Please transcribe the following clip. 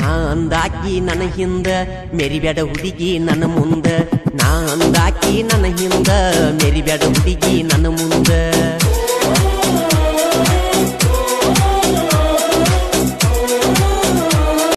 ನಾ ಅಂದಾಕಿ ನನ್ನ ಹಿಂದ ಮೆರಿಬೇಡ ಹುಡುಗಿ ನನ್ನ ಮುಂದ. ನಾ ಅಂದಾಕಿ ನನ್ನ ಹಿಂದ ಮೆರಿಬೇಡ ಹುಡುಗಿ ನನ್ನ